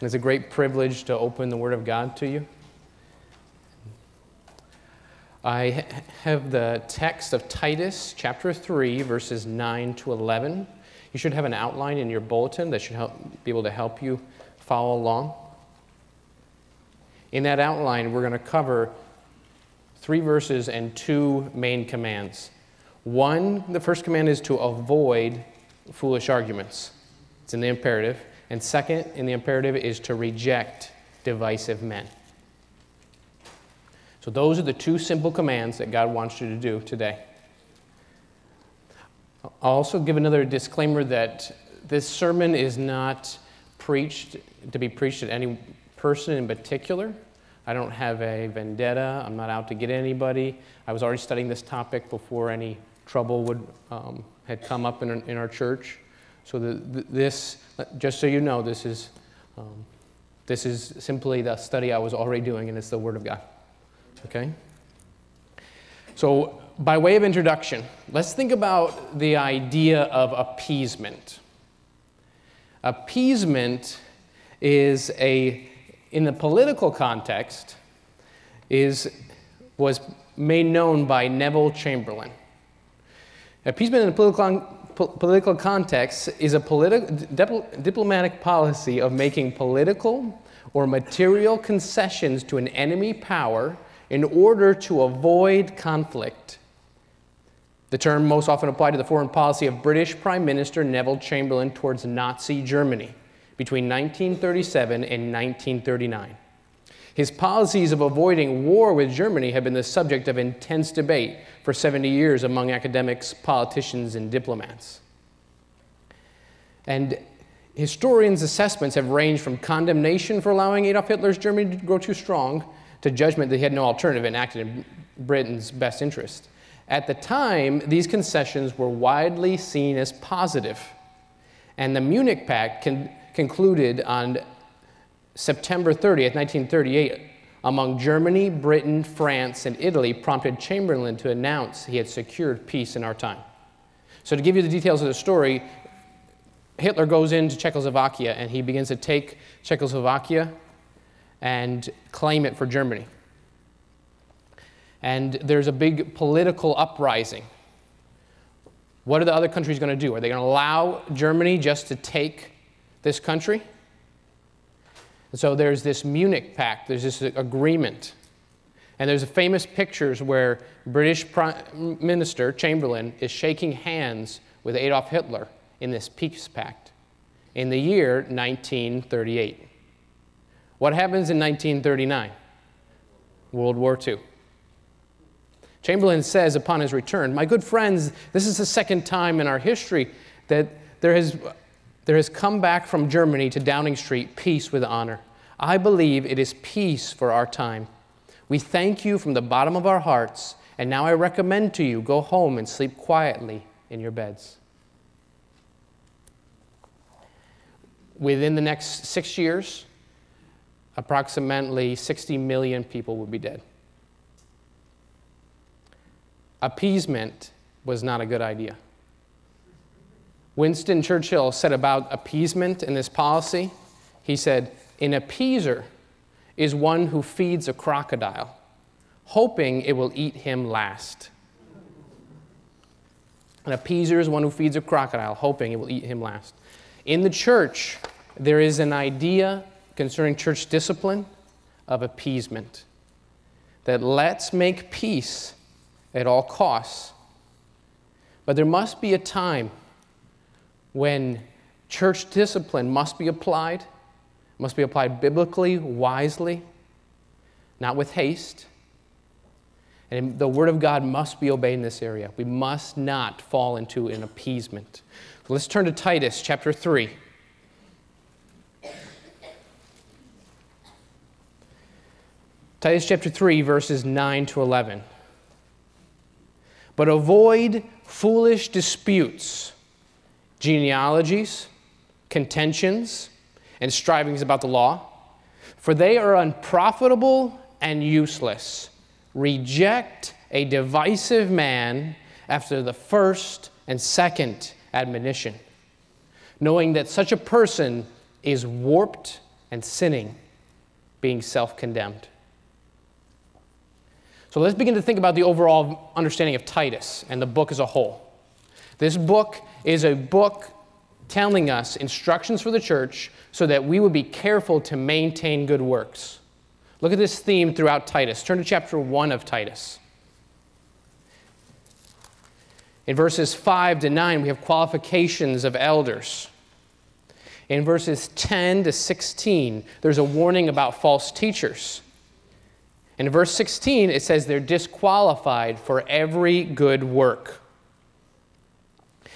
It's a great privilege to open the Word of God to you. I have the text of Titus chapter 3, verses 9 to 11. You should have an outline in your bulletin that should help, be able to help you follow along. In that outline, we're going to cover three verses and two main commands. One, the first command is to avoid foolish arguments, it's in the imperative. And second, in the imperative, is to reject divisive men. So, those are the two simple commands that God wants you to do today. I'll also give another disclaimer that this sermon is not preached to be preached at any person in particular. I don't have a vendetta. I'm not out to get anybody. I was already studying this topic before any trouble would, um, had come up in, in our church. So the, the, this, just so you know, this is, um, this is simply the study I was already doing, and it's the Word of God. Okay? So, by way of introduction, let's think about the idea of appeasement. Appeasement is a, in the political context, is, was made known by Neville Chamberlain. Appeasement in the political, political context is a politi- diplomatic policy of making political or material concessions to an enemy power in order to avoid conflict. The term most often applied to the foreign policy of British Prime Minister Neville Chamberlain towards Nazi Germany between 1937 and 1939. His policies of avoiding war with Germany have been the subject of intense debate for 70 years among academics, politicians, and diplomats. And historians' assessments have ranged from condemnation for allowing Adolf Hitler's Germany to grow too strong to judgment that he had no alternative and acted in Britain's best interest. At the time, these concessions were widely seen as positive, and the Munich Pact con- concluded on September 30th, 1938, among Germany, Britain, France, and Italy, prompted Chamberlain to announce he had secured peace in our time. So, to give you the details of the story, Hitler goes into Czechoslovakia and he begins to take Czechoslovakia and claim it for Germany. And there's a big political uprising. What are the other countries going to do? Are they going to allow Germany just to take this country? So there's this Munich Pact, there's this agreement. And there's famous pictures where British Prime Minister Chamberlain is shaking hands with Adolf Hitler in this peace pact in the year 1938. What happens in 1939? World War II. Chamberlain says upon his return, My good friends, this is the second time in our history that there has, there has come back from Germany to Downing Street peace with honor. I believe it is peace for our time. We thank you from the bottom of our hearts, and now I recommend to you go home and sleep quietly in your beds. Within the next six years, approximately 60 million people would be dead. Appeasement was not a good idea. Winston Churchill said about appeasement in this policy, he said, An appeaser is one who feeds a crocodile, hoping it will eat him last. An appeaser is one who feeds a crocodile, hoping it will eat him last. In the church, there is an idea concerning church discipline of appeasement. That let's make peace at all costs. But there must be a time when church discipline must be applied, must be applied biblically, wisely, not with haste. And the Word of God must be obeyed in this area. We must not fall into an appeasement. So let's turn to Titus chapter 3. Titus chapter 3, verses 9 to 11. But avoid foolish disputes, genealogies, contentions, and strivings about the law, for they are unprofitable and useless. Reject a divisive man after the first and second admonition, knowing that such a person is warped and sinning, being self condemned. So let's begin to think about the overall understanding of Titus and the book as a whole. This book is a book telling us instructions for the church so that we would be careful to maintain good works. Look at this theme throughout Titus. Turn to chapter 1 of Titus. In verses 5 to 9, we have qualifications of elders. In verses 10 to 16, there's a warning about false teachers. In verse 16, it says they're disqualified for every good work.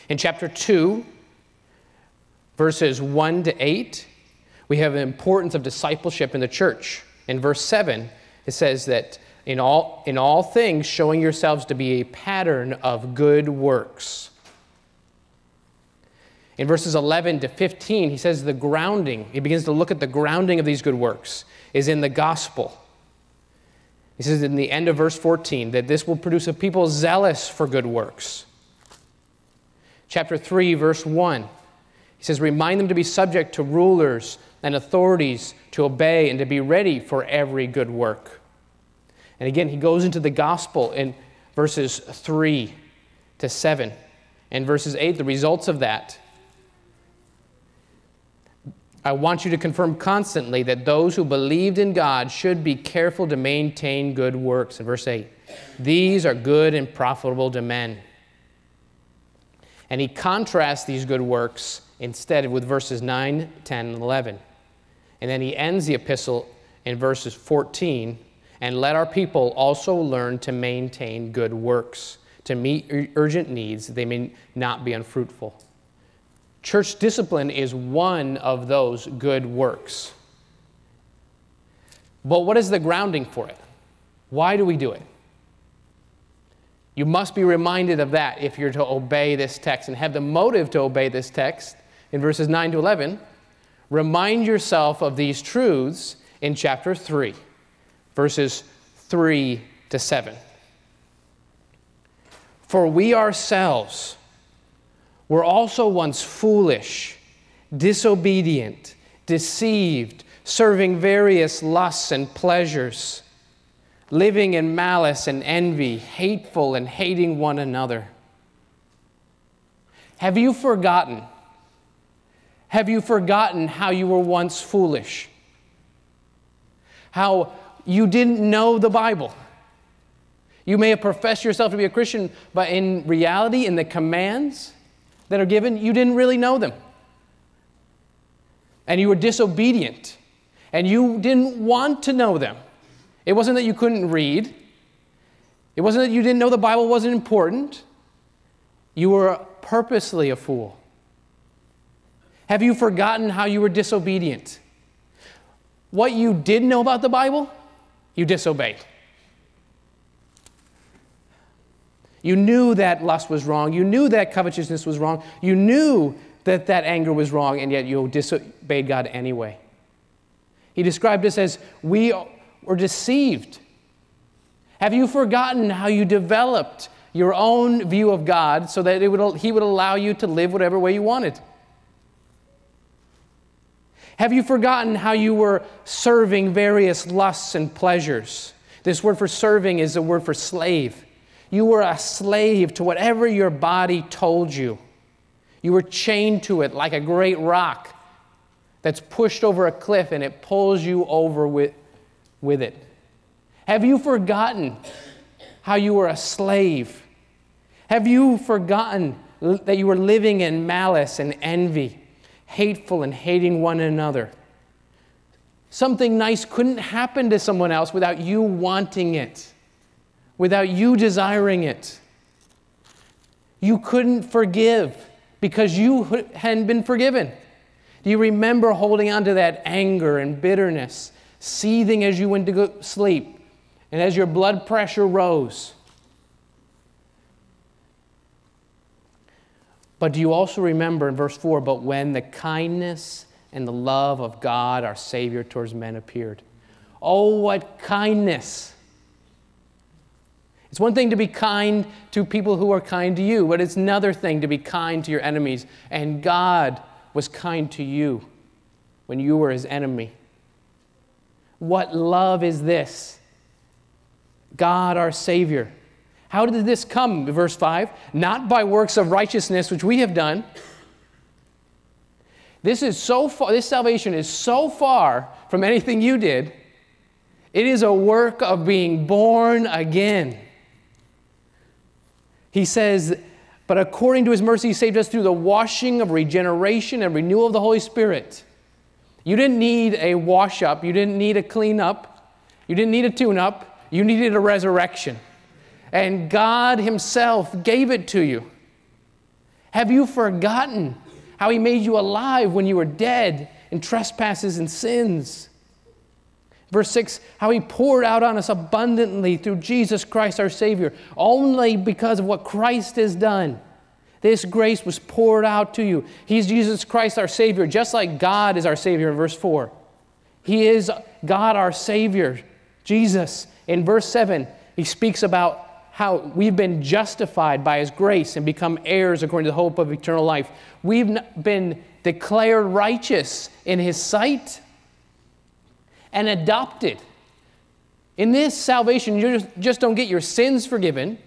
In chapter 2, verses 1 to 8, we have the importance of discipleship in the church. In verse 7, it says that in all, in all things, showing yourselves to be a pattern of good works. In verses 11 to 15, he says the grounding, he begins to look at the grounding of these good works, is in the gospel. He says in the end of verse 14 that this will produce a people zealous for good works. Chapter 3, verse 1, he says, Remind them to be subject to rulers and authorities, to obey and to be ready for every good work. And again, he goes into the gospel in verses 3 to 7. And verses 8, the results of that I want you to confirm constantly that those who believed in God should be careful to maintain good works. In verse 8, these are good and profitable to men. And he contrasts these good works instead with verses 9, 10, and 11. And then he ends the epistle in verses 14 and let our people also learn to maintain good works, to meet urgent needs, they may not be unfruitful. Church discipline is one of those good works. But what is the grounding for it? Why do we do it? You must be reminded of that if you're to obey this text and have the motive to obey this text in verses 9 to 11. Remind yourself of these truths in chapter 3, verses 3 to 7. For we ourselves, were also once foolish, disobedient, deceived, serving various lusts and pleasures, living in malice and envy, hateful and hating one another. Have you forgotten? Have you forgotten how you were once foolish? How you didn't know the Bible? You may have professed yourself to be a Christian, but in reality, in the commands, that are given, you didn't really know them. And you were disobedient. And you didn't want to know them. It wasn't that you couldn't read, it wasn't that you didn't know the Bible wasn't important. You were purposely a fool. Have you forgotten how you were disobedient? What you did know about the Bible, you disobeyed. You knew that lust was wrong. You knew that covetousness was wrong. You knew that that anger was wrong, and yet you disobeyed God anyway. He described us as we were deceived. Have you forgotten how you developed your own view of God so that would, He would allow you to live whatever way you wanted? Have you forgotten how you were serving various lusts and pleasures? This word for serving is a word for slave. You were a slave to whatever your body told you. You were chained to it like a great rock that's pushed over a cliff and it pulls you over with, with it. Have you forgotten how you were a slave? Have you forgotten that you were living in malice and envy, hateful and hating one another? Something nice couldn't happen to someone else without you wanting it without you desiring it. You couldn't forgive because you hadn't been forgiven. Do you remember holding on to that anger and bitterness, seething as you went to sleep and as your blood pressure rose? But do you also remember in verse 4 but when the kindness and the love of God, our Savior, towards men appeared? Oh, what kindness! It's one thing to be kind to people who are kind to you, but it's another thing to be kind to your enemies. And God was kind to you when you were his enemy. What love is this? God our Savior. How did this come? Verse 5 Not by works of righteousness which we have done. This is so far, this salvation is so far from anything you did. It is a work of being born again. He says, But according to his mercy, he saved us through the washing of regeneration and renewal of the Holy Spirit. You didn't need a wash up, you didn't need a clean up, you didn't need a tune up, you needed a resurrection. And God Himself gave it to you. Have you forgotten how He made you alive when you were dead in trespasses and sins? Verse 6 how He poured out on us abundantly through Jesus Christ our Savior, only because of what Christ has done. This grace was poured out to you. He's Jesus Christ our Savior, just like God is our Savior in verse 4. He is God our Savior, Jesus. In verse 7, he speaks about how we've been justified by his grace and become heirs according to the hope of eternal life. We've been declared righteous in his sight and adopted. In this salvation, you just, just don't get your sins forgiven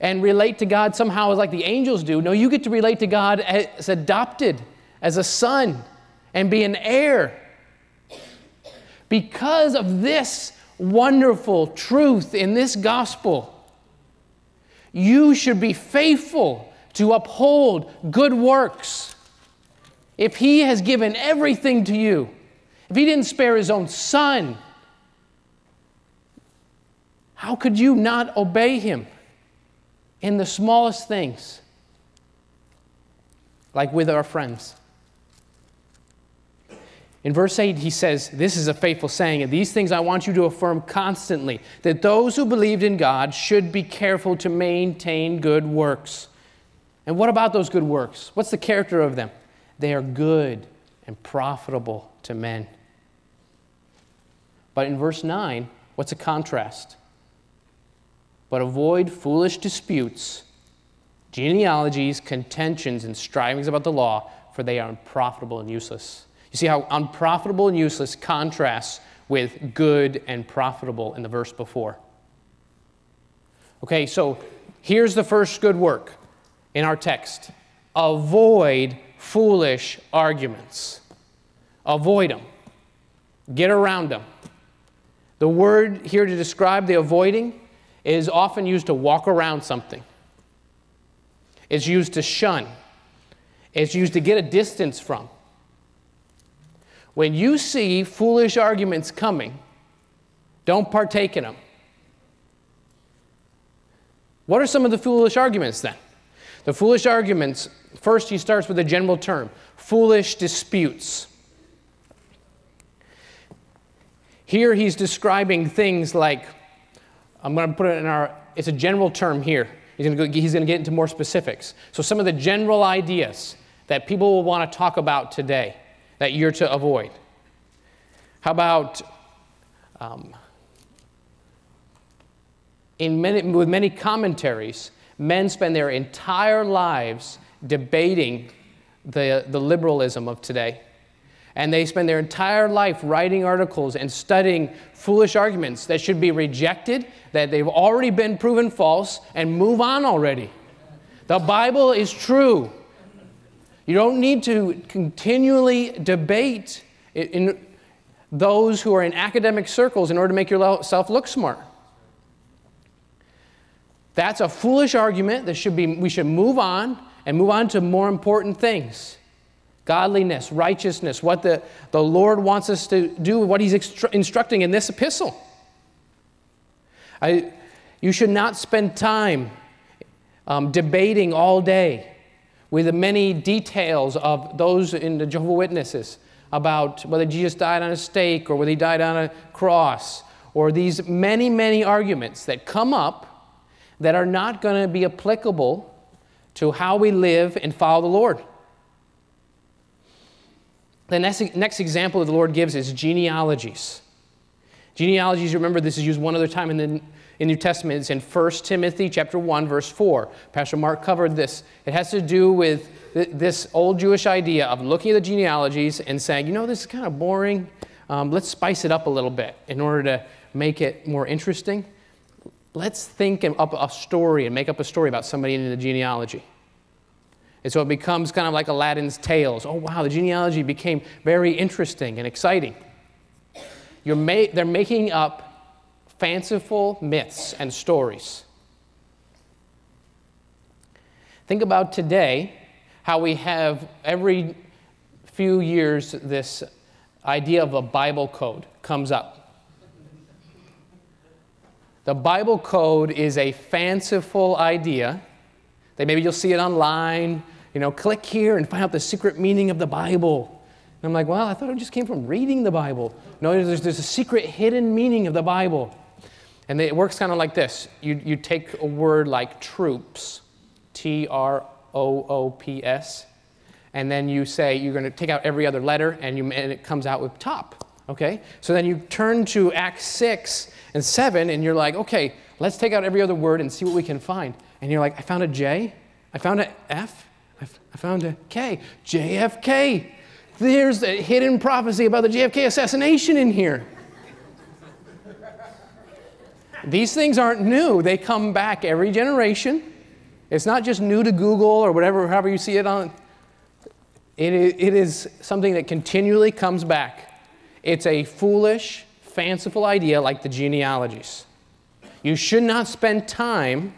and relate to God somehow like the angels do. No, you get to relate to God as adopted, as a son, and be an heir. Because of this wonderful truth in this gospel. You should be faithful to uphold good works. If He has given everything to you, if He didn't spare His own Son, how could you not obey Him in the smallest things? Like with our friends. In verse 8, he says, This is a faithful saying, and these things I want you to affirm constantly that those who believed in God should be careful to maintain good works. And what about those good works? What's the character of them? They are good and profitable to men. But in verse 9, what's a contrast? But avoid foolish disputes, genealogies, contentions, and strivings about the law, for they are unprofitable and useless. You see how unprofitable and useless contrasts with good and profitable in the verse before. Okay, so here's the first good work in our text avoid foolish arguments. Avoid them, get around them. The word here to describe the avoiding is often used to walk around something, it's used to shun, it's used to get a distance from. When you see foolish arguments coming, don't partake in them. What are some of the foolish arguments then? The foolish arguments, first he starts with a general term foolish disputes. Here he's describing things like, I'm going to put it in our, it's a general term here. He's going, to go, he's going to get into more specifics. So, some of the general ideas that people will want to talk about today that you're to avoid? How about um, in many, with many commentaries, men spend their entire lives debating the, the liberalism of today. And they spend their entire life writing articles and studying foolish arguments that should be rejected, that they've already been proven false, and move on already. The Bible is true. You don't need to continually debate in those who are in academic circles in order to make yourself look smart. That's a foolish argument that should be, we should move on and move on to more important things godliness, righteousness, what the, the Lord wants us to do, what He's extru- instructing in this epistle. I, you should not spend time um, debating all day with the many details of those in the Jehovah Witnesses about whether Jesus died on a stake or whether he died on a cross, or these many, many arguments that come up that are not going to be applicable to how we live and follow the Lord. The next, next example that the Lord gives is genealogies. Genealogies, remember, this is used one other time in the in New Testament. It's in 1 Timothy chapter 1, verse 4. Pastor Mark covered this. It has to do with th- this old Jewish idea of looking at the genealogies and saying, you know, this is kind of boring. um, let's spice it up a little bit in order to make it more interesting. Let's think up a story and make up a story about somebody in the genealogy. And so it becomes kind of like Aladdin's tales. Oh, wow, the genealogy became very interesting and exciting. Ma- they're making up fanciful myths and stories. Think about today, how we have every few years this idea of a Bible code comes up. The Bible code is a fanciful idea maybe you'll see it online. You know, click here and find out the secret meaning of the Bible. And I'm like, well, I thought it just came from reading the Bible. No, there's, there's a secret hidden meaning of the Bible. And it works kind of like this you, you take a word like troops, T R O O P S, and then you say you're going to take out every other letter and, you, and it comes out with top. Okay? So then you turn to Acts 6 and 7 and you're like, okay, let's take out every other word and see what we can find. And you're like, I found a J, I found an F, I found a K, JFK. There's a hidden prophecy about the JFK assassination in here. These things aren't new, they come back every generation. It's not just new to Google or whatever, however you see it on. It it is something that continually comes back. It's a foolish, fanciful idea like the genealogies. You should not spend time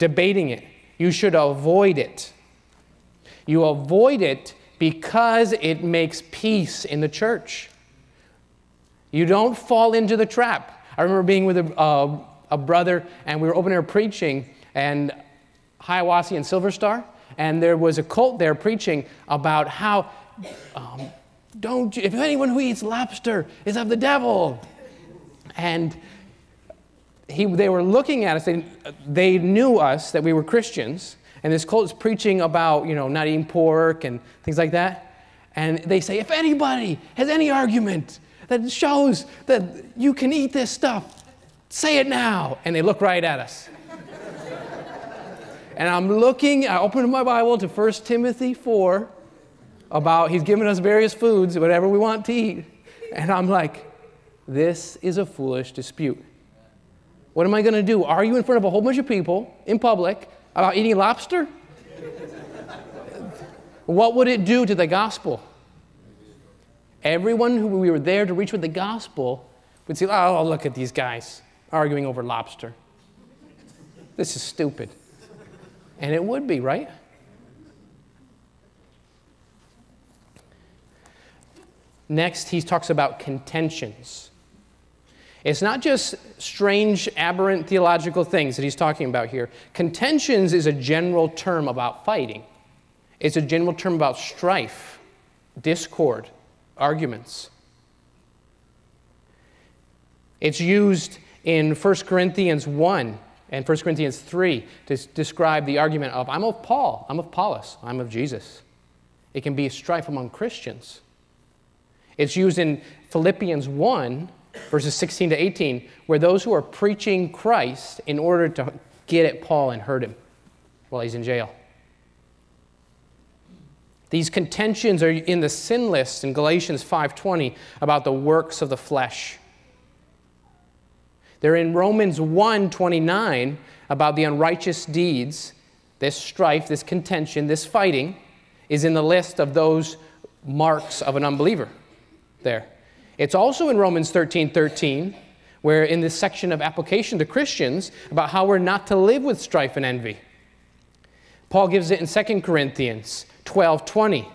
debating it. You should avoid it. You avoid it because it makes peace in the church. You don't fall into the trap. I remember being with a, uh, a brother, and we were open air preaching, and Hiawassee and Silver Star, and there was a cult there preaching about how um, don't if anyone who eats lobster is of the devil, and he, they were looking at us. They, they knew us that we were Christians, and this cult is preaching about you know not eating pork and things like that. And they say, if anybody has any argument that shows that you can eat this stuff, say it now. And they look right at us. and I'm looking, I open my Bible to 1 Timothy 4 about he's given us various foods, whatever we want to eat. And I'm like, this is a foolish dispute. What am I going to do? Are you in front of a whole bunch of people in public about eating lobster? what would it do to the gospel? Everyone who we were there to reach with the gospel would say, oh, oh, look at these guys arguing over lobster. This is stupid. And it would be, right? Next, he talks about contentions. It's not just strange, aberrant theological things that he's talking about here. Contentions is a general term about fighting, it's a general term about strife, discord, arguments. It's used in 1 Corinthians 1 and 1 Corinthians 3 to describe the argument of, I'm of Paul, I'm of Apollos, I'm of Jesus. It can be strife among Christians. It's used in Philippians 1 verses 16 to 18, where those who are preaching Christ in order to get at Paul and hurt him while he's in jail. These contentions are in the sin list in Galatians 5:20 about the works of the flesh. They're in Romans 1:29 about the unrighteous deeds. This strife, this contention, this fighting is in the list of those marks of an unbeliever there. It's also in Romans 13 13, where in this section of application to Christians about how we're not to live with strife and envy. Paul gives it in 2 Corinthians 12 20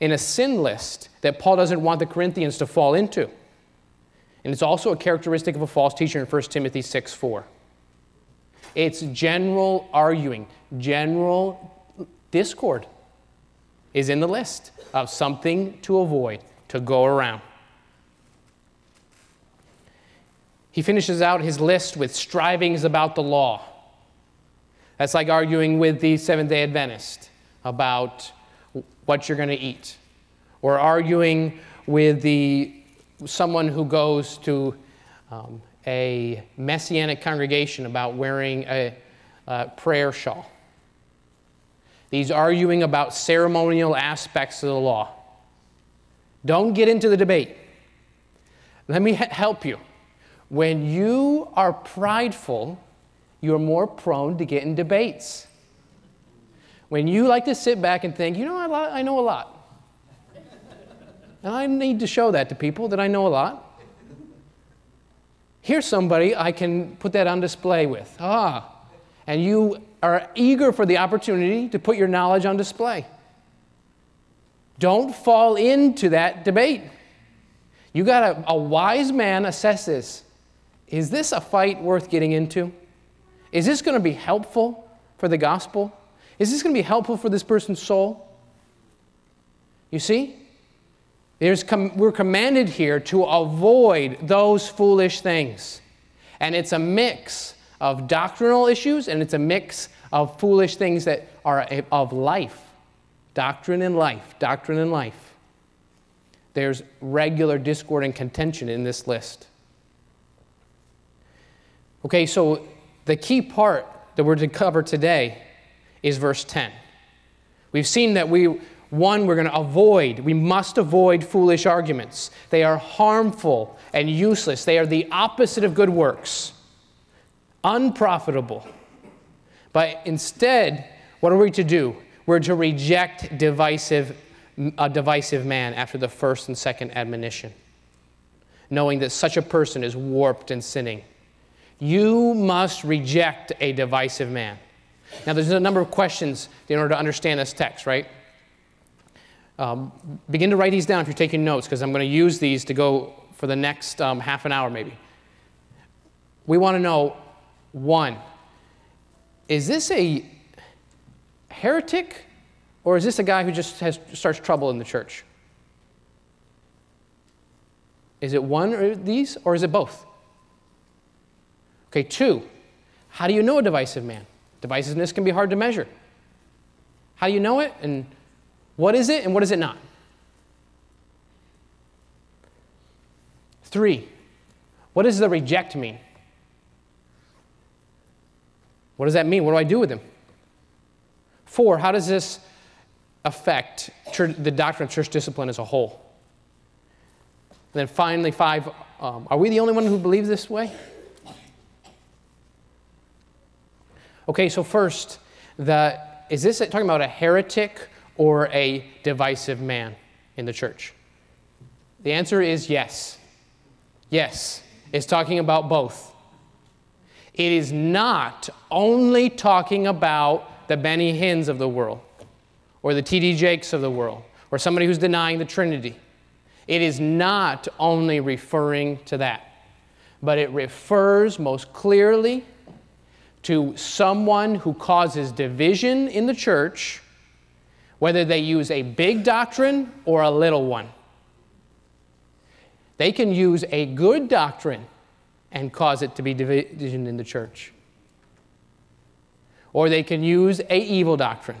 in a sin list that Paul doesn't want the Corinthians to fall into. And it's also a characteristic of a false teacher in 1 Timothy 6 4. It's general arguing, general discord is in the list of something to avoid, to go around. He finishes out his list with strivings about the law. That's like arguing with the Seventh day Adventist about what you're going to eat, or arguing with the, someone who goes to um, a messianic congregation about wearing a, a prayer shawl. These arguing about ceremonial aspects of the law. Don't get into the debate. Let me help you. When you are prideful, you're more prone to get in debates. When you like to sit back and think, you know, I know a lot. And I need to show that to people that I know a lot. Here's somebody I can put that on display with. Ah. And you are eager for the opportunity to put your knowledge on display. Don't fall into that debate. You got a, a wise man assess this. Is this a fight worth getting into? Is this going to be helpful for the gospel? Is this going to be helpful for this person's soul? You see? Com- we're commanded here to avoid those foolish things. And it's a mix of doctrinal issues and it's a mix of foolish things that are of life. Doctrine and life, doctrine and life. There's regular discord and contention in this list. Okay, so the key part that we're to cover today is verse 10. We've seen that we, one, we're going to avoid, we must avoid foolish arguments. They are harmful and useless. They are the opposite of good works, unprofitable. But instead, what are we to do? We're to reject divisive, a divisive man after the first and second admonition, knowing that such a person is warped and sinning. You must reject a divisive man. Now, there's a number of questions in order to understand this text, right? Um, begin to write these down if you're taking notes, because I'm going to use these to go for the next um, half an hour, maybe. We want to know one, is this a heretic or is this a guy who just has, starts trouble in the church? Is it one of these or is it both? Okay, two, how do you know a divisive man? Divisiveness can be hard to measure. How do you know it? And what is it and what is it not? Three, what does the reject mean? What does that mean? What do I do with him? Four, how does this affect church, the doctrine of church discipline as a whole? And then finally, five, um, are we the only one who believes this way? Okay, so first, the, is this talking about a heretic or a divisive man in the church? The answer is yes. Yes, it's talking about both. It is not only talking about the Benny Hinns of the world or the T.D. Jakes of the world or somebody who's denying the Trinity. It is not only referring to that, but it refers most clearly to someone who causes division in the church, whether they use a big doctrine or a little one. They can use a good doctrine and cause it to be division in the church. Or they can use a evil doctrine.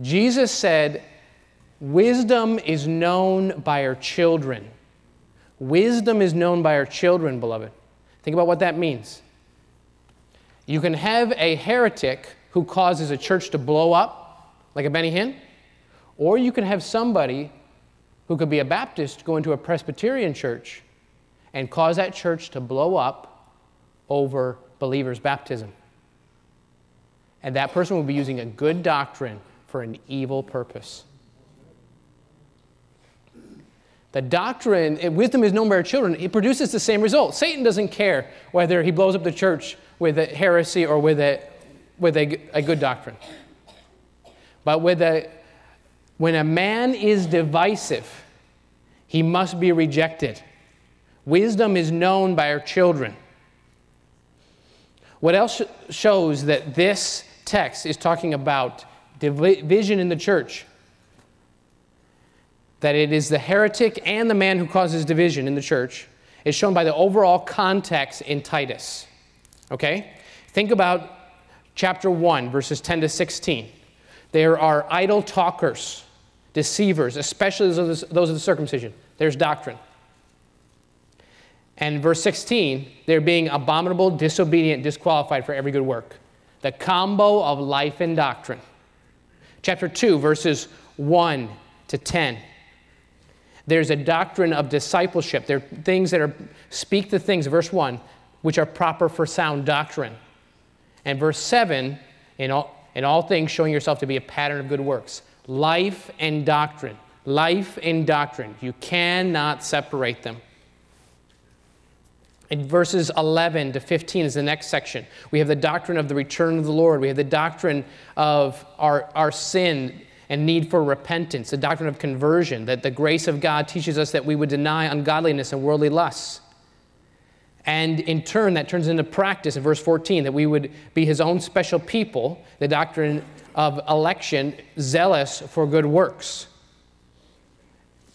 Jesus said, Wisdom is known by our children. Wisdom is known by our children, beloved. Think about what that means. You can have a heretic who causes a church to blow up, like a Benny Hinn, or you can have somebody who could be a Baptist go into a Presbyterian church and cause that church to blow up over believers' baptism. And that person will be using a good doctrine for an evil purpose. The doctrine, eh, wisdom is known by our children, it produces the same result. Satan doesn't care whether he blows up the church with a heresy or with a, with a, a good doctrine. But with a, when a man is divisive, he must be rejected. Wisdom is known by our children. What else shows that this text is talking about division in the church? That it is the heretic and the man who causes division in the church is shown by the overall context in Titus. Okay? Think about chapter 1, verses 10 to 16. There are idle talkers, deceivers, especially those of the circumcision. There's doctrine. And verse 16, they're being abominable, disobedient, disqualified for every good work. The combo of life and doctrine. Chapter 2, verses 1 to 10. There's a doctrine of discipleship. There are things that are, speak the things, verse 1, which are proper for sound doctrine. And verse 7, in all, in all things showing yourself to be a pattern of good works. Life and doctrine. Life and doctrine. You cannot separate them. In verses 11 to 15 is the next section. We have the doctrine of the return of the Lord. We have the doctrine of our, our sin and need for repentance, the doctrine of conversion, that the grace of God teaches us that we would deny ungodliness and worldly lusts. And in turn, that turns into practice in verse 14, that we would be his own special people, the doctrine of election, zealous for good works.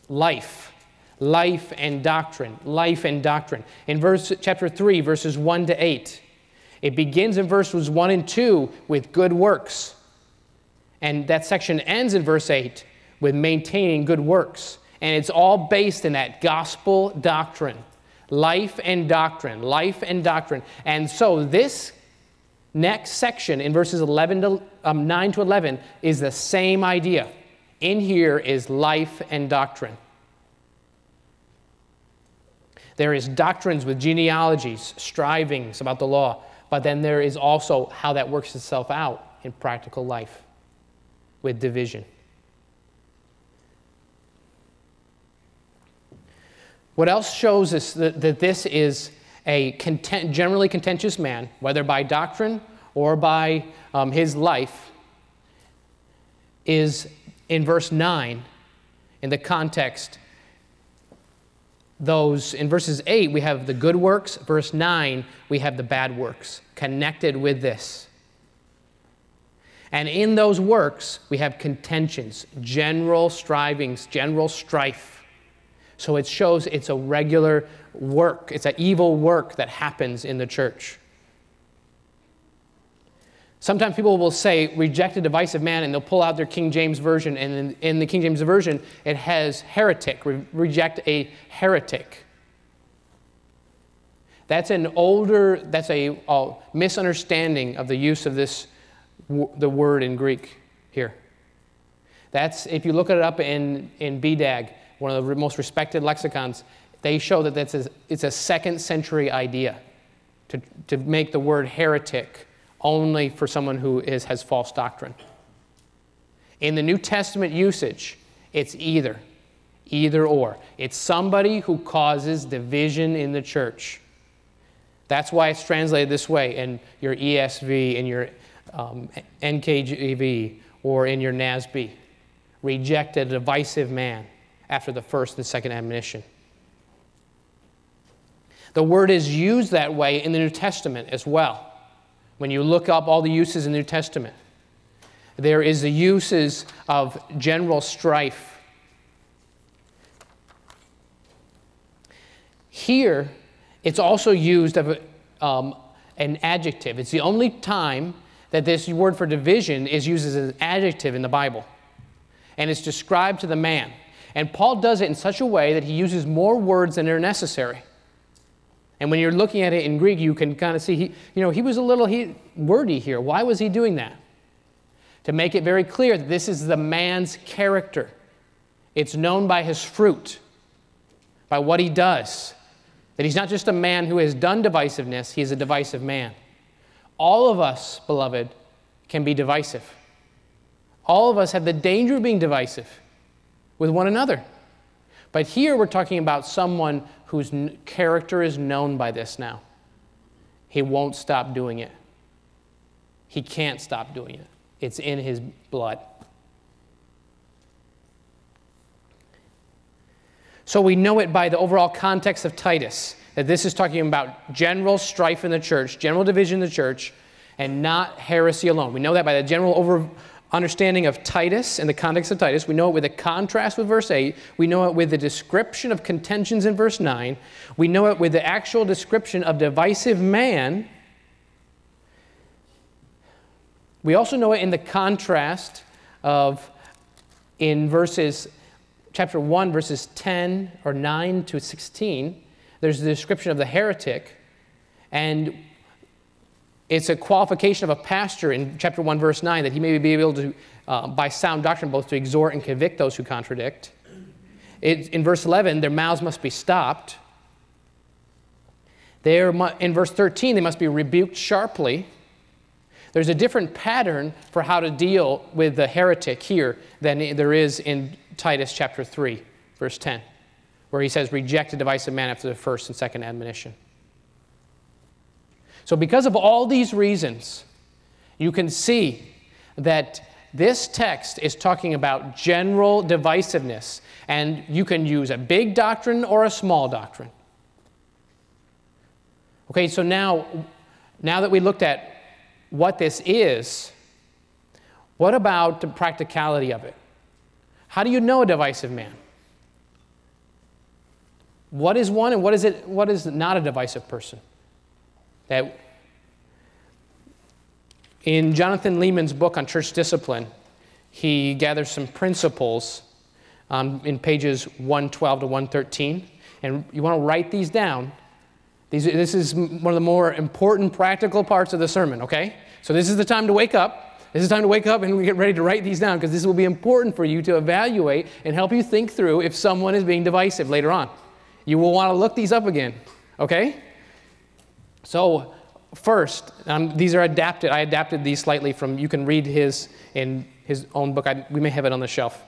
Life life and doctrine, life and doctrine. In verse chapter 3 verses 1 to 8. It begins in verses 1 and 2 with good works. And that section ends in verse 8 with maintaining good works. And it's all based in that gospel doctrine. Life and doctrine, life and doctrine. And so this next section in verses 11 to, um, 9 to 11 is the same idea. In here is life and doctrine. There is doctrines with genealogies, strivings about the law, but then there is also how that works itself out in practical life with division. What else shows us that, that this is a content, generally contentious man, whether by doctrine or by um, his life, is in verse 9 in the context those, in verses 8, we have the good works. Verse 9, we have the bad works connected with this. And in those works, we have contentions, general strivings, general strife. So it shows it's a regular work, it's an evil work that happens in the church. Sometimes people will say, reject a divisive man, and they'll pull out their King James Version, and in, in the King James Version, it has heretic, re- reject a heretic. That's an older, that's a, a misunderstanding of the use of this, the word in Greek here. That's, if you look it up in, in BDAG, one of the most respected lexicons, they show that that's a, it's a second century idea to, to make the word heretic only for someone who is, has false doctrine. In the New Testament usage, it's either, either or. It's somebody who causes division in the church. That's why it's translated this way in your ESV, in your um, NKJV, or in your NASB. Reject a divisive man after the first and second admonition. The word is used that way in the New Testament as well. When you look up all the uses in the New Testament, there is the uses of general strife. Here, it's also used of um, an adjective. It's the only time that this word for division is used as an adjective in the Bible. And it's described to the man. And Paul does it in such a way that he uses more words than are necessary. And when you're looking at it in Greek, you can kind of see, he, you know, he was a little he, wordy here. Why was he doing that? To make it very clear that this is the man's character. It's known by his fruit, by what he does. That he's not just a man who has done divisiveness, he is a divisive man. All of us, beloved, can be divisive. All of us have the danger of being divisive with one another. But here we're talking about someone whose character is known by this now. He won't stop doing it. He can't stop doing it. It's in his blood. So we know it by the overall context of Titus that this is talking about general strife in the church, general division in the church, and not heresy alone. We know that by the general over, understanding of Titus in the context of Titus. We know it with a contrast with verse 8. We know it with the description of contentions in verse 9. We know it with the actual description of divisive man. We also know it in the contrast of in verses chapter 1 verses 10 or 9 to 16 there's the description of the heretic and it's a qualification of a pastor in chapter 1, verse 9, that he may be able to, uh, by sound doctrine, both to exhort and convict those who contradict. it, in verse 11, their mouths must be stopped. They're, in verse 13, they must be rebuked sharply. There's a different pattern for how to deal with the heretic here than there is in Titus chapter 3, verse 10, where he says, Reject a divisive man after the first and second admonition. So, because of all these reasons, you can see that this text is talking about general divisiveness, and you can use a big doctrine or a small doctrine. Okay, so now, now that we looked at what this is, what about the practicality of it? How do you know a divisive man? What is one and what is it what is not a divisive person? That in Jonathan Leeman's book on church discipline, he gathers some principles um, in pages 112 to 113. And you want to write these down. These, this is one of the more important practical parts of the sermon, okay? So this is the time to wake up. This is time to wake up and we get ready to write these down because this will be important for you to evaluate and help you think through if someone is being divisive later on. You will want to look these up again, okay? So, first, um, these are adapted. I adapted these slightly from, you can read his in his own book. I, we may have it on the shelf.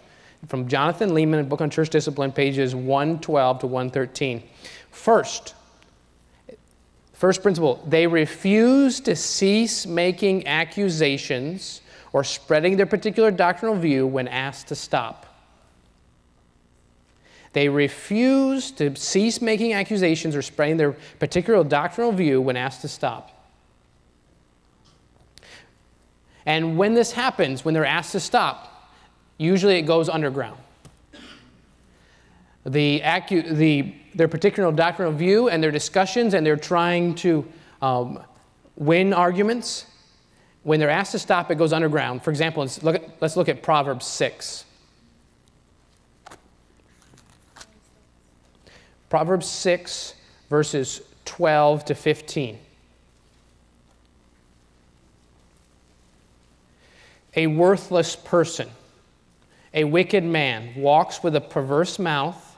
From Jonathan Leeman, a book on church discipline, pages 112 to 113. First, first principle, they refuse to cease making accusations or spreading their particular doctrinal view when asked to stop. They refuse to cease making accusations or spreading their particular doctrinal view when asked to stop. And when this happens, when they're asked to stop, usually it goes underground. The, the, their particular doctrinal view and their discussions, and they're trying to um, win arguments. When they're asked to stop, it goes underground. For example, let's look at, let's look at Proverbs 6. Proverbs 6, verses 12 to 15. A worthless person, a wicked man, walks with a perverse mouth.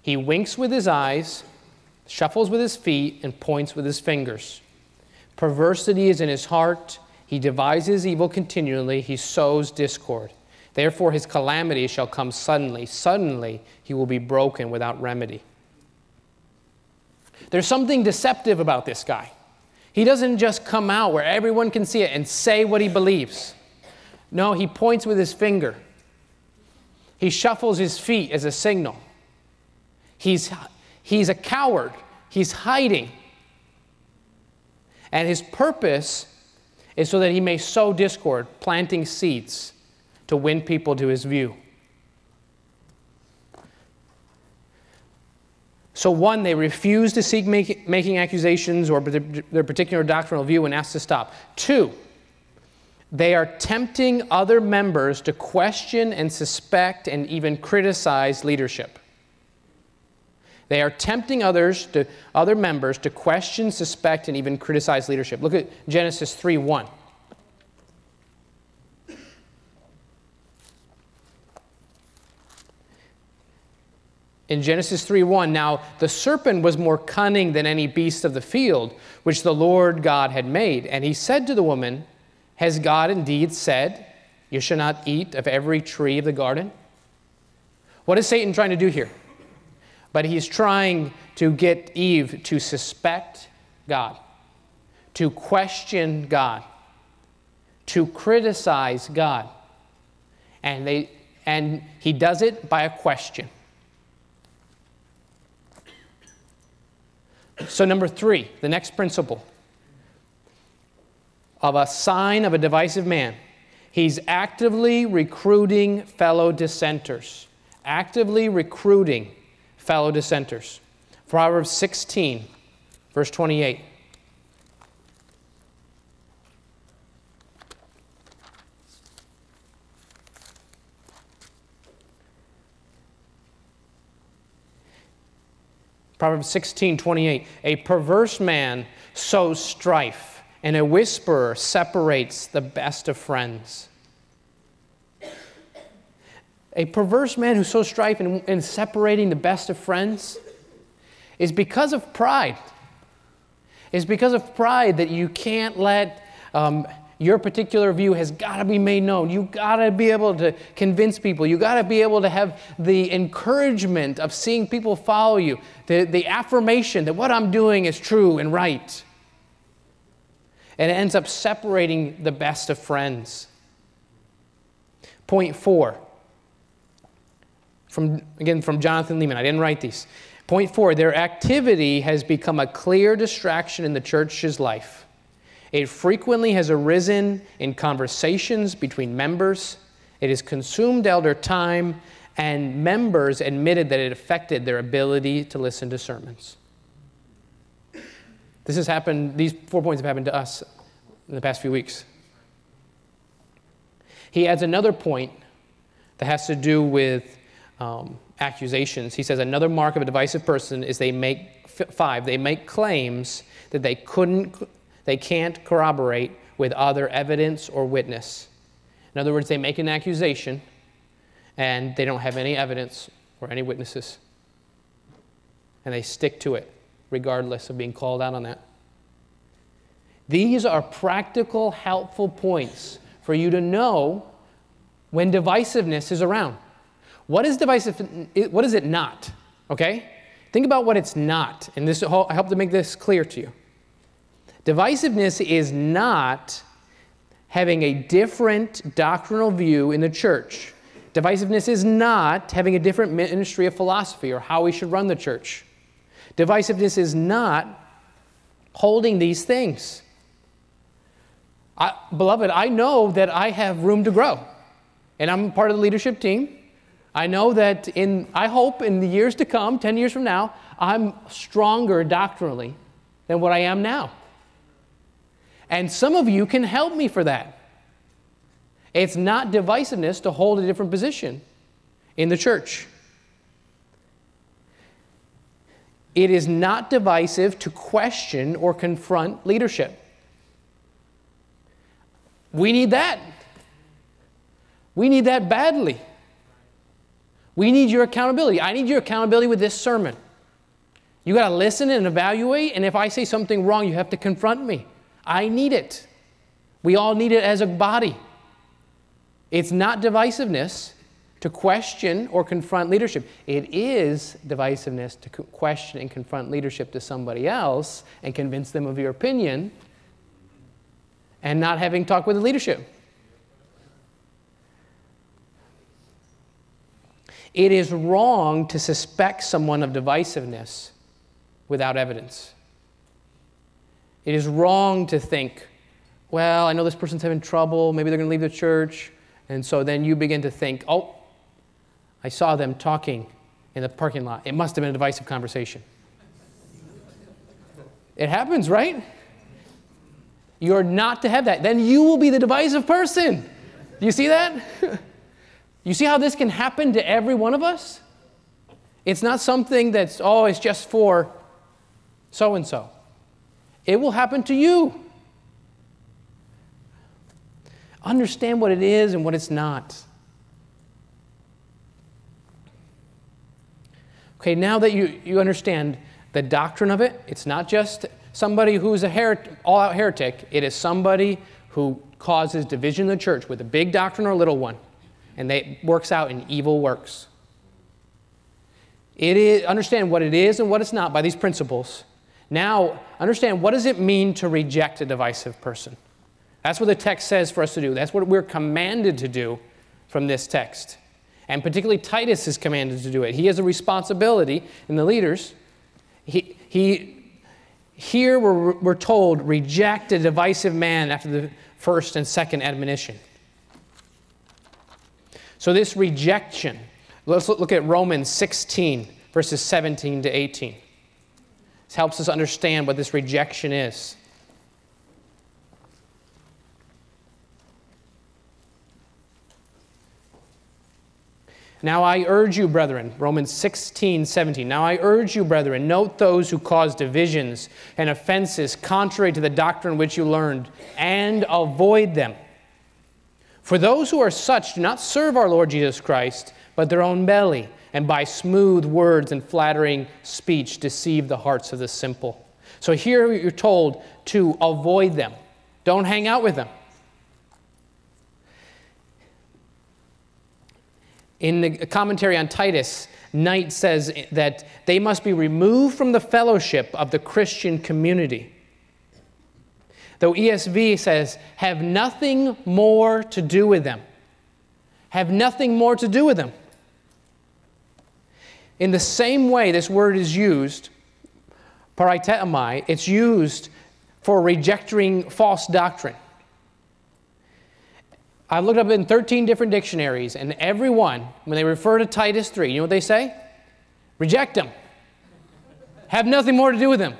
He winks with his eyes, shuffles with his feet, and points with his fingers. Perversity is in his heart. He devises evil continually. He sows discord. Therefore, his calamity shall come suddenly. Suddenly, he will be broken without remedy. There's something deceptive about this guy. He doesn't just come out where everyone can see it and say what he believes. No, he points with his finger. He shuffles his feet as a signal. He's, he's a coward. He's hiding. And his purpose is so that he may sow discord, planting seeds to win people to his view. So, one, they refuse to seek make, making accusations or their particular doctrinal view and ask to stop. Two, they are tempting other members to question and suspect and even criticize leadership. They are tempting others to other members to question, suspect, and even criticize leadership. Look at Genesis 3 1. In Genesis 3:1, now the serpent was more cunning than any beast of the field which the Lord God had made, and he said to the woman, Has God indeed said, You shall not eat of every tree of the garden? What is Satan trying to do here? But he's trying to get Eve to suspect God, to question God, to criticize God. And, they, and he does it by a question. So, number three, the next principle of a sign of a divisive man. He's actively recruiting fellow dissenters. Actively recruiting fellow dissenters. Proverbs 16, verse 28. Proverbs 16, 28. A perverse man sows strife, and a whisperer separates the best of friends. a perverse man who sows strife and, and separating the best of friends is because of pride. It's because of pride that you can't let um, your particular view has got to be made known. You got to be able to convince people. You got to be able to have the encouragement of seeing people follow you, the, the affirmation that what I'm doing is true and right. And it ends up separating the best of friends. Point four, from, again from Jonathan Leeman. I didn't write these. Point four, their activity has become a clear distraction in the church's life. It frequently has arisen in conversations between members. It has consumed elder time, and members admitted that it affected their ability to listen to sermons. This has happened, these four points have happened to us in the past few weeks. He adds another point that has to do with um, accusations. He says another mark of a divisive person is they make five, they make claims that they couldn't they can't corroborate with other evidence or witness. In other words, they make an accusation and they don't have any evidence or any witnesses. And they stick to it, regardless of being called out on that. These are practical, helpful points for you to know when divisiveness is around. What is divisive? What is it not? Okay? Think about what it's not. And this I hope to make this clear to you. Divisiveness is not having a different doctrinal view in the church. Divisiveness is not having a different ministry of philosophy or how we should run the church. Divisiveness is not holding these things. I, beloved, I know that I have room to grow, and I'm part of the leadership team. I know that in, I hope in the years to come, 10 years from now, I'm stronger doctrinally than what I am now. And some of you can help me for that. It's not divisiveness to hold a different position in the church. It is not divisive to question or confront leadership. We need that. We need that badly. We need your accountability. I need your accountability with this sermon. You got to listen and evaluate, and if I say something wrong, you have to confront me. I need it. We all need it as a body. It's not divisiveness to question or confront leadership. It is divisiveness to question and confront leadership to somebody else and convince them of your opinion and not having talked with the leadership. It is wrong to suspect someone of divisiveness without evidence. It is wrong to think, well, I know this person's having trouble, maybe they're going to leave the church. And so then you begin to think, oh, I saw them talking in the parking lot. It must have been a divisive conversation. It happens, right? You're not to have that. Then you will be the divisive person. Do you see that? you see how this can happen to every one of us? It's not something that's, oh, just for so and so. It will happen to you. Understand what it is and what it's not. Okay, now that you, you understand the doctrine of it, it's not just somebody who's a heretic, all out heretic, it is somebody who causes division in the church with a big doctrine or a little one, and they works out in evil works. It is, understand what it is and what it's not by these principles. Now, understand what does it mean to reject a divisive person? That's what the text says for us to do. That's what we're commanded to do from this text. And particularly Titus is commanded to do it. He has a responsibility in the leaders. He, he, here we're, we're told, reject a divisive man after the first and second admonition. So, this rejection, let's look at Romans 16, verses 17 to 18. This helps us understand what this rejection is. Now I urge you, brethren, Romans 16, 17. Now I urge you, brethren, note those who cause divisions and offenses contrary to the doctrine which you learned, and avoid them. For those who are such do not serve our Lord Jesus Christ, but their own belly, and by smooth words and flattering speech deceive the hearts of the simple. So here you're told to avoid them, don't hang out with them. In the commentary on Titus, Knight says that they must be removed from the fellowship of the Christian community. Though ESV says, have nothing more to do with them. Have nothing more to do with them. In the same way this word is used, paraitheomai, it's used for rejecting false doctrine. I looked up in 13 different dictionaries, and every one, when they refer to Titus 3, you know what they say? Reject them. Have nothing more to do with them.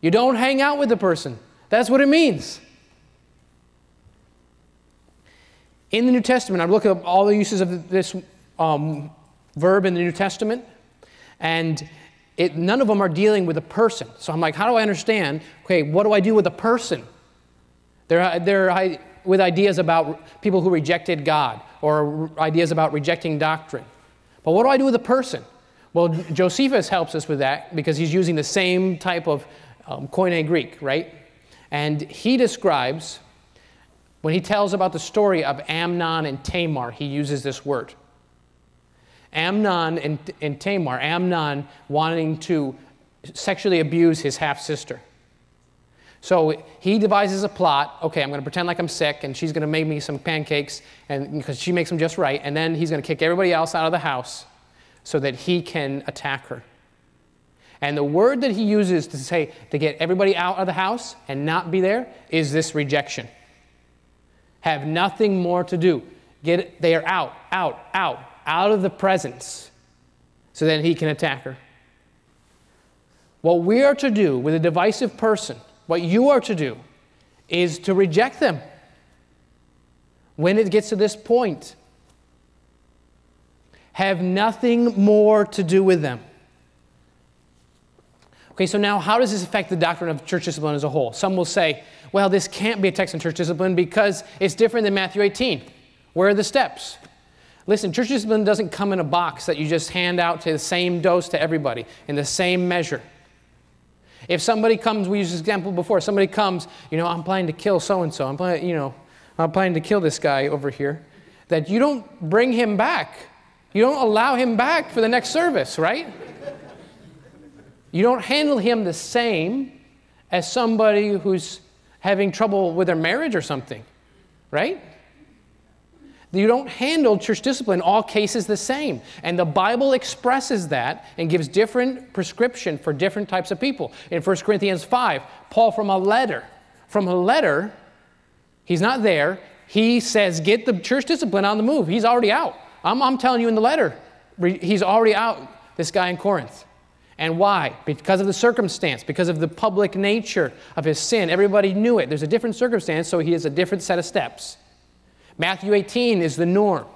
You don't hang out with the person. That's what it means. In the New Testament, I look up all the uses of this um, verb in the New Testament, and it, none of them are dealing with a person. So I'm like, how do I understand? Okay, what do I do with a person? They're, they're with ideas about people who rejected God or ideas about rejecting doctrine. But what do I do with a person? Well, Josephus helps us with that because he's using the same type of um, Koine Greek, right? And he describes, when he tells about the story of Amnon and Tamar, he uses this word. Amnon and, and Tamar, Amnon wanting to sexually abuse his half sister. So he devises a plot. Okay, I'm going to pretend like I'm sick, and she's going to make me some pancakes, and because she makes them just right. And then he's going to kick everybody else out of the house, so that he can attack her. And the word that he uses to say to get everybody out of the house and not be there is this rejection. Have nothing more to do. Get they are out, out, out, out of the presence, so that he can attack her. What we are to do with a divisive person what you are to do is to reject them when it gets to this point. Have nothing more to do with them. Okay, so now how does this affect the doctrine of church discipline as a whole? Some will say, well, this can't be a text on church discipline because it's different than Matthew 18. Where are the steps? Listen, church discipline doesn't come in a box that you just hand out to the same dose to everybody in the same measure. If somebody comes, we used this example before, somebody comes, you know, I'm planning to kill so and so, I'm planning, you know, I'm planning to kill this guy over here, that you don't bring him back. You don't allow him back for the next service, right? You don't handle him the same as somebody who's having trouble with their marriage or something, right? You don't handle church discipline in all cases the same. And the Bible expresses that and gives different prescription for different types of people. In 1 Corinthians 5, Paul from a letter, from a letter, he's not there. He says, get the church discipline on the move. He's already out. I'm, I'm telling you in the letter, he's already out, this guy in Corinth. And why? Because of the circumstance, because of the public nature of his sin. Everybody knew it. There's a different circumstance, so he has a different set of steps. Matthew 18 is the norm.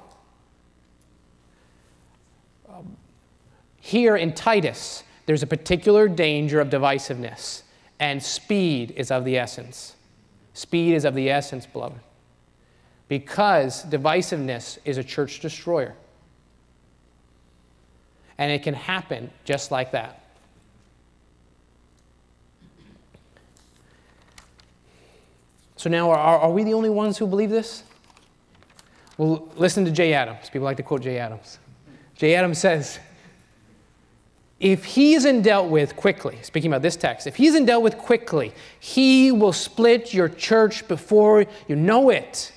Here in Titus, there's a particular danger of divisiveness, and speed is of the essence. Speed is of the essence, beloved, because divisiveness is a church destroyer. And it can happen just like that. So now, are, are we the only ones who believe this? Well, listen to Jay Adams. People like to quote Jay Adams. Jay Adams says, if he isn't dealt with quickly, speaking about this text, if he isn't dealt with quickly, he will split your church before you know it.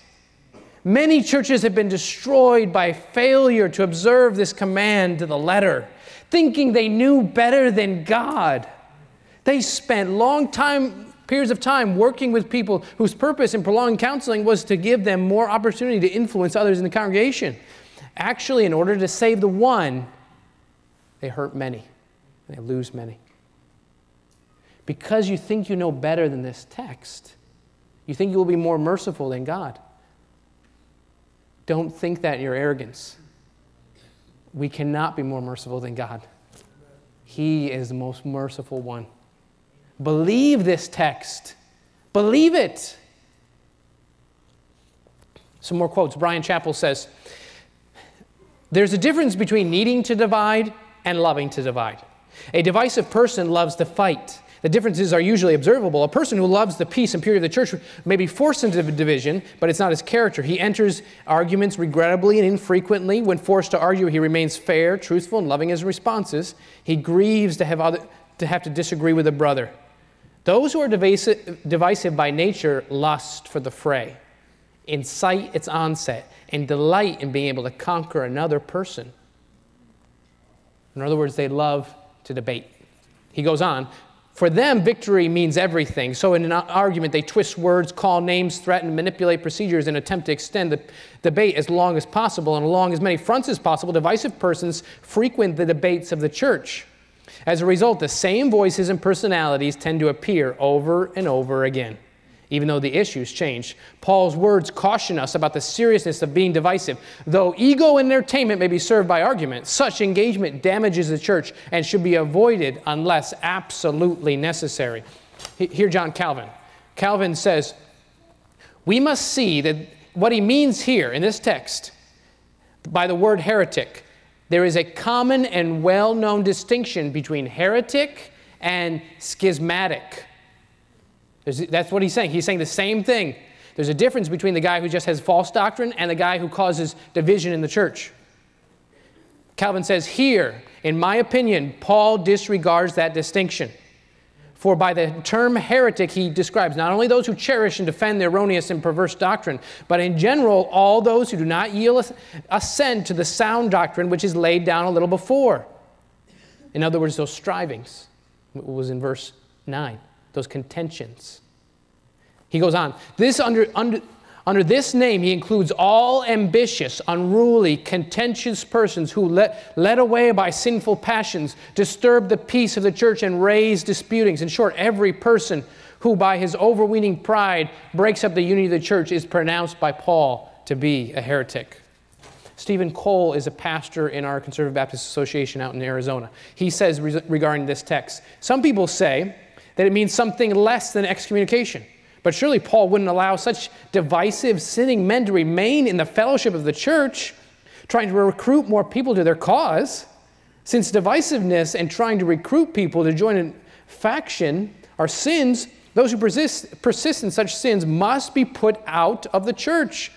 Many churches have been destroyed by failure to observe this command to the letter, thinking they knew better than God. They spent long time periods of time working with people whose purpose in prolonged counseling was to give them more opportunity to influence others in the congregation. Actually, in order to save the one, they hurt many and they lose many. Because you think you know better than this text, you think you will be more merciful than God. Don't think that in your arrogance. We cannot be more merciful than God. He is the most merciful one. Believe this text. Believe it. Some more quotes. Bryan Chapell says, There's a difference between needing to divide and loving to divide. A divisive person loves to fight. The differences are usually observable. A person who loves the peace and purity of the church may be forced into division, but it's not his character. He enters arguments regrettably and infrequently. When forced to argue, he remains fair, truthful, and loving in his responses. He grieves to have, other, to, have to disagree with a brother. Those who are divisive, divisive by nature lust for the fray, incite its onset, and delight in being able to conquer another person. In other words, they love to debate. He goes on, for them, victory means everything. So, in an argument, they twist words, call names, threaten, manipulate procedures, and attempt to extend the debate as long as possible and along as many fronts as possible. Divisive persons frequent the debates of the church. As a result, the same voices and personalities tend to appear over and over again even though the issues change. Paul's words caution us about the seriousness of being divisive. Though ego and entertainment may be served by argument, such engagement damages the church and should be avoided unless absolutely necessary. Here, John Calvin. Calvin says, We must see that what he means here in this text by the word heretic, there is a common and well known distinction between heretic and schismatic. That's what he's saying. He's saying the same thing. There's a difference between the guy who just has false doctrine and the guy who causes division in the church. Calvin says, Here, in my opinion, Paul disregards that distinction. For by the term heretic, he describes not only those who cherish and defend the erroneous and perverse doctrine, but in general, all those who do not yield assent to the sound doctrine which is laid down a little before. In other words, those strivings, was in verse 9 those contentions. He goes on, this under, under, under this name, he includes all ambitious, unruly, contentious persons who, let, led away by sinful passions, disturb the peace of the church and raise disputings. In short, every person who, by his overweening pride, breaks up the unity of the church is pronounced by Paul to be a heretic. Steven Cole is a pastor in our Conservative Baptist Association out in Arizona. He says regarding this text Some people say, that it means something less than excommunication. But surely Paul wouldn't allow such divisive, sinning men to remain in the fellowship of the church, trying to recruit more people to their cause. Since divisiveness and trying to recruit people to join a faction are sins, those who persist, persist in such sins must be put out of the church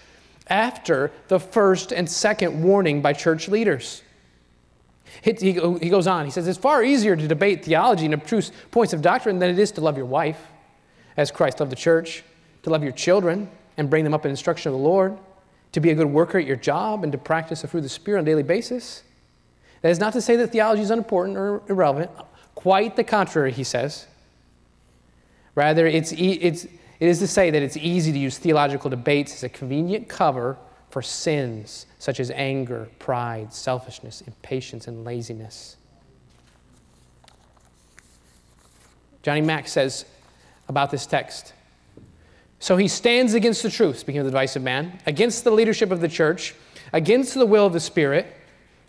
after the first and second warning by church leaders. He, goes on, he says, It's far easier to debate theology and abstruse points of doctrine than it is to love your wife, as Christ loved the church, to love your children and bring them up in instruction of the Lord, to be a good worker at your job and to practice the fruit of the Spirit on a daily basis. That is not to say that theology is unimportant or irrelevant. Quite the contrary, he says. Rather, it's, it's, it is to say that it's easy to use theological debates as a convenient cover for sins such as anger, pride, selfishness, impatience, and laziness. Johnny Mack says about this text So he stands against the truth, speaking of the divisive man, against the leadership of the church, against the will of the Spirit.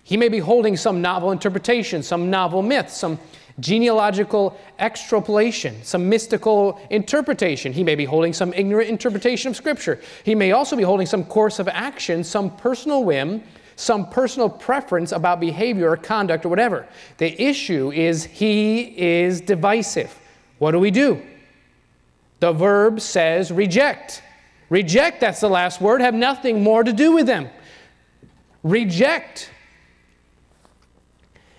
He may be holding some novel interpretation, some novel myth, some genealogical extrapolation, some mystical interpretation. He may be holding some ignorant interpretation of Scripture. He may also be holding some course of action, some personal whim, some personal preference about behavior or conduct or whatever. The issue is he is divisive. What do we do? The verb says reject. Reject, that's the last word, have nothing more to do with them. Reject.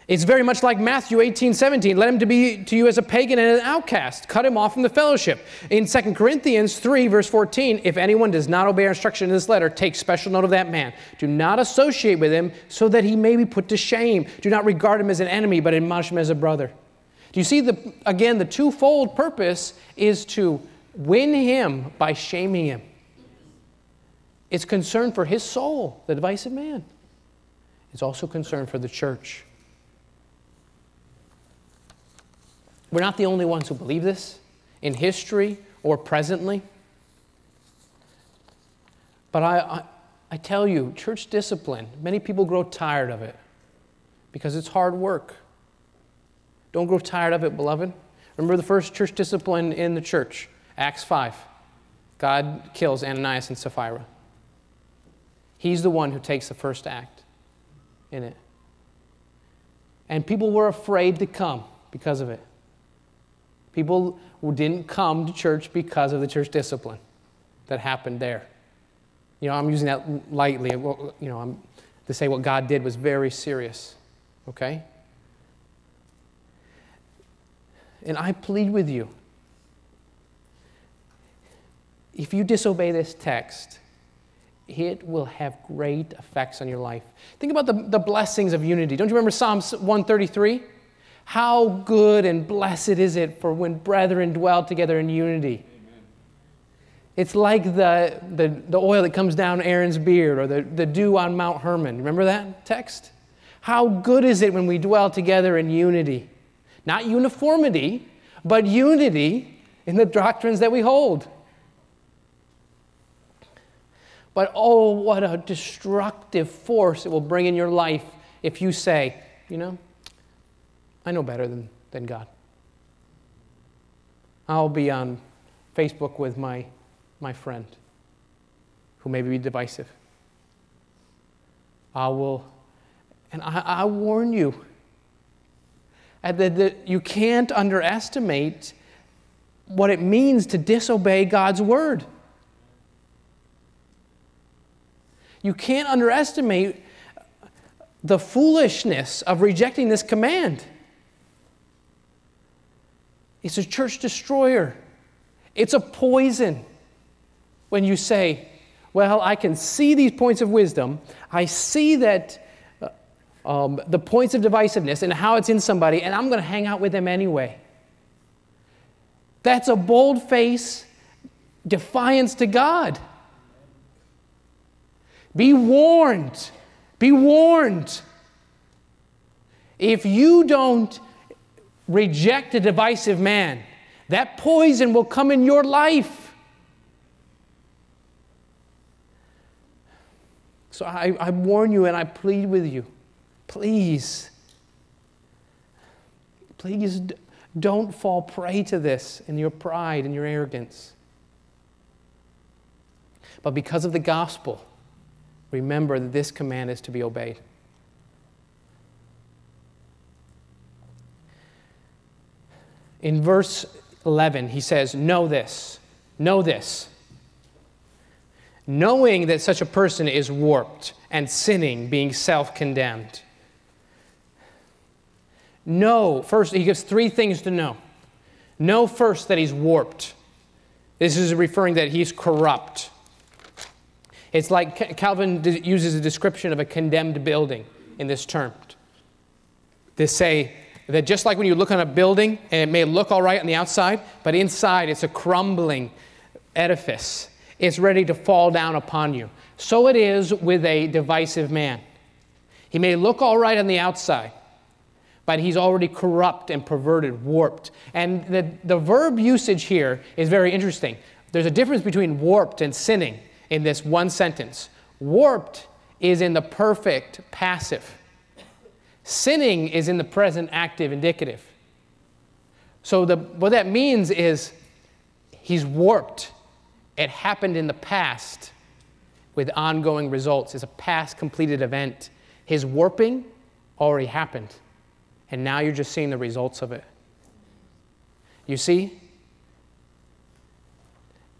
It's very much like Matthew 18, 17. Let him to be to you as a pagan and an outcast. Cut him off from the fellowship. In 2 Corinthians 3, verse 14, if anyone does not obey our instruction in this letter, take special note of that man. Do not associate with him so that he may be put to shame. Do not regard him as an enemy, but admonish him as a brother. Do you see the again the twofold purpose is to win him by shaming him. It's concern for his soul, the divisive man. It's also concern for the church. We're not the only ones who believe this in history or presently. But I, I, I, tell you, church discipline, many people grow tired of it because it's hard work. Don't grow tired of it, beloved. Remember the first church discipline in the church, Acts 5. God kills Ananias and Sapphira. He's the one who takes the first act. in it. And people were afraid to come because of it. People didn't come to church because of the church discipline that happened there. You know, I'm using that lightly. You know, I'm, to say what God did was very serious. Okay? And I plead with you if you disobey this text, it will have great effects on your life. Think about the, the blessings of unity. Don't you remember Psalms 133? How good and blessed is it for when brethren dwell together in unity. It's like the, the, the oil that comes down Aaron's beard or the, the dew on Mount Hermon. Remember that text? How good is it when we dwell together in unity? Not uniformity, but unity in the doctrines that we hold. But oh, what a destructive force it will bring in your life if you say, you know, I know better than, than God. I'll be on Facebook with my, my friend who may be divisive. I will, and I, I warn you uh, that, that you can't underestimate what it means to disobey God's word. You can't underestimate the foolishness of rejecting this command. It's a church destroyer. It's a poison when you say, Well, I can see these points of wisdom. I see that uh, um, the points of divisiveness and how it's in somebody, and I'm going to hang out with them anyway. That's a bold face defiance to God. Be warned. Be warned. If you don't reject a divisive man, that poison will come in your life. So I, I warn you and I plead with you please, please don't fall prey to this in your pride and your arrogance. But because of the gospel, remember that this command is to be obeyed. In verse 11, he says, Know this, know this. Knowing that such a person is warped and sinning, being self condemned. Know, first, he gives three things to know. Know first that he's warped. This is referring that he's corrupt. It's like Calvin uses a description of a condemned building in this term. To say that just like when you look on a building and it may look all right on the outside, but inside it's a crumbling edifice. It's ready to fall down upon you. So it is with a divisive man. He may look all right on the outside, but he's already corrupt and perverted, warped. And the, the verb usage here is very interesting. There's a difference between warped and sinning in this one sentence. Warped is in the perfect passive. Sinning is in the present active indicative. So the, what that means is he's warped. It happened in the past with ongoing results. It's a past completed event. His warping already happened. And now you're just seeing the results of it. You see?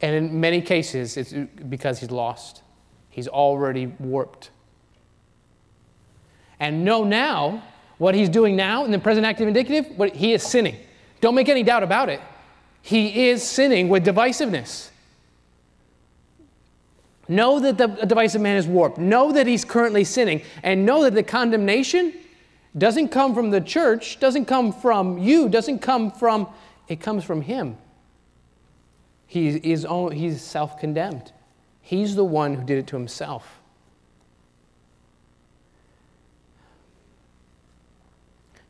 And in many cases, it's because he's lost. He's already warped. And know now what he's doing now in the present active indicative, what he is sinning. Don't make any doubt about it. He is sinning with divisiveness. Know that the divisive man is warped. Know that he's currently sinning. And know that the condemnation doesn't come from the church, doesn't come from you, doesn't come from, it comes from him. He is he's self condemned. He's the one who did it to himself.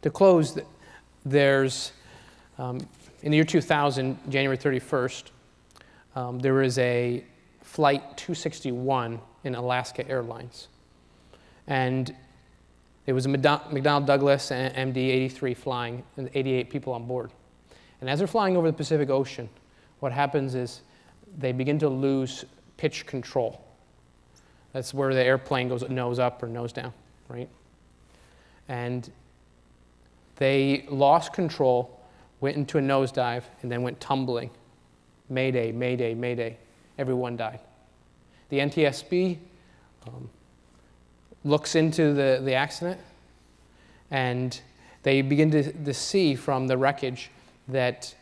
To close, there's, um, in the year 2000, January 31st, um, there was a Flight 261 in Alaska Airlines. And it was a McDonnell Douglas MD 83 flying, and 88 people on board. And as they're flying over the Pacific Ocean, what happens is they begin to lose pitch control. That's where the airplane goes nose up or nose down, right? And they lost control, went into a nosedive, and then went tumbling. Mayday, mayday, mayday. Everyone died. The NTSB um, looks into the, the accident and they begin to, to see from the wreckage that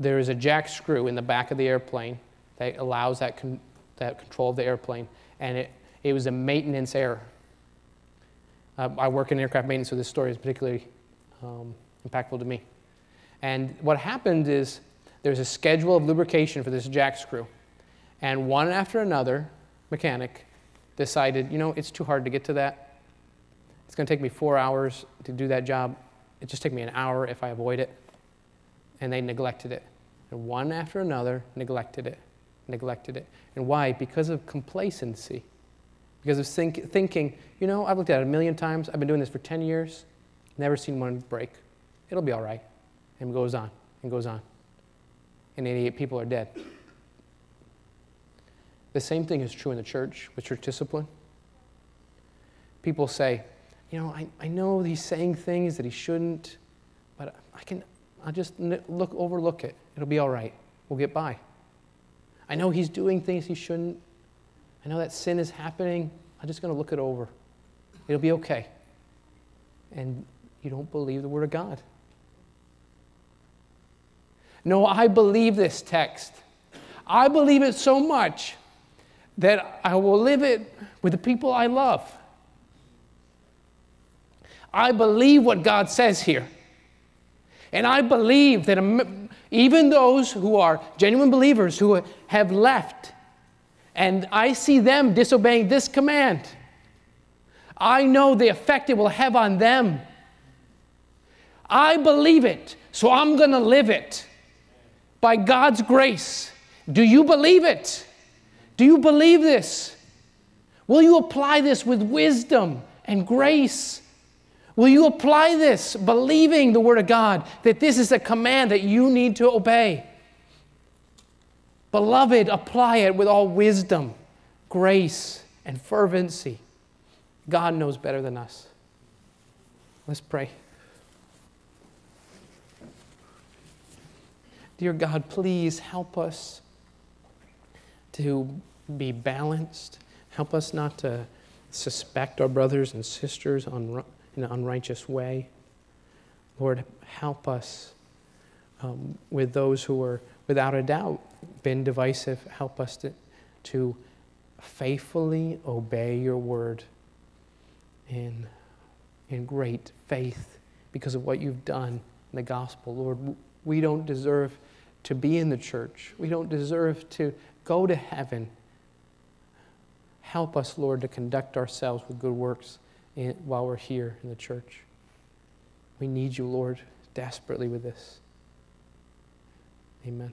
there is a jack screw in the back of the airplane that allows that, con- that control of the airplane, and it, it was a maintenance error. Uh, I work in aircraft maintenance, so this story is particularly um, impactful to me. And what happened is there's a schedule of lubrication for this jack screw, and one after another, mechanic decided, you know, it's too hard to get to that. It's going to take me four hours to do that job. It just take me an hour if I avoid it. And they neglected it. And one after another neglected it, neglected it. And why? Because of complacency. Because of think, thinking, you know, I've looked at it a million times. I've been doing this for 10 years. Never seen one break. It'll be all right. And goes on and goes on. And 88 people are dead. The same thing is true in the church with church discipline. People say, you know, I, I know he's saying things that he shouldn't, but I can, I'll just look, overlook it. It'll be all right. We'll get by. I know he's doing things he shouldn't. I know that sin is happening. I'm just going to look it over. It'll be okay. And you don't believe the Word of God. No, I believe this text. I believe it so much that I will live it with the people I love. I believe what God says here. And I believe that even those who are genuine believers who have left, and I see them disobeying this command, I know the effect it will have on them. I believe it, so I'm going to live it by God's grace. Do you believe it? Do you believe this? Will you apply this with wisdom and grace? Will you apply this believing the Word of God that this is a command that you need to obey? Beloved, apply it with all wisdom, grace, and fervency. God knows better than us. Let's pray. Dear God, please help us to be balanced. Help us not to suspect our brothers and sisters on in an unrighteous way. Lord, help us um, with those who are, without a doubt, been divisive. Help us to, to faithfully obey your word in, in great faith because of what you've done in the gospel. Lord, we don't deserve to be in the church, we don't deserve to go to heaven. Help us, Lord, to conduct ourselves with good works in, while we're here in the church. We need you, Lord, desperately with this. Amen.